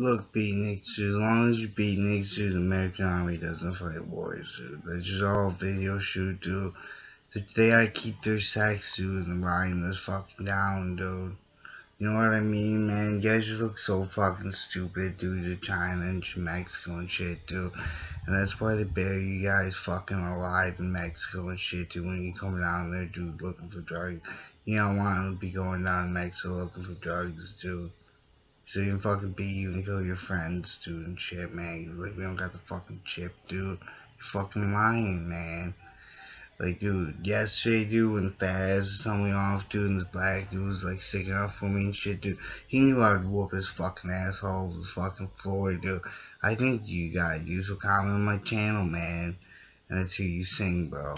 Look, beatniks, as long as you beatniks, the American Army doesn't fight wars, dude. That's just all video shoot, dude. They gotta keep their sex, dude, and writing this fucking down, dude. You know what I mean, man? You guys just look so fucking stupid, dude, to China and Mexico and shit, dude. And that's why they bury you guys fucking alive in Mexico and shit, dude, when you come down there, dude, looking for drugs. You don't want to be going down to Mexico looking for drugs, dude. So you can fucking beat you and kill your friends, dude, and shit, man. Like, we don't got the fucking chip, dude. You're fucking lying, man. Like, dude, yesterday, dude, when Faz was telling me off, dude, and this black dude was, like, sticking up for me and shit, dude, he knew I would whoop his fucking asshole the fucking floor, dude. I think you got use a comment on my channel, man. And hear you sing, bro.